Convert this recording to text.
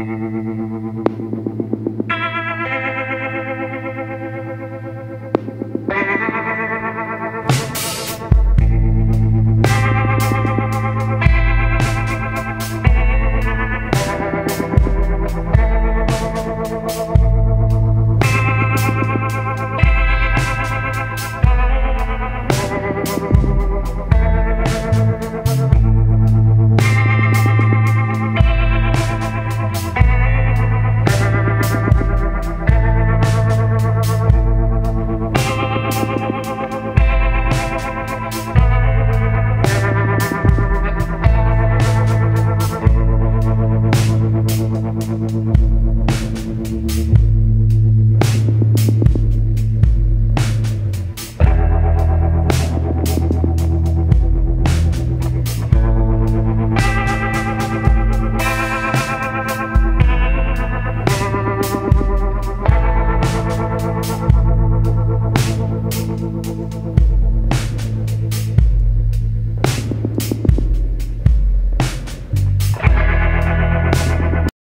Gracias.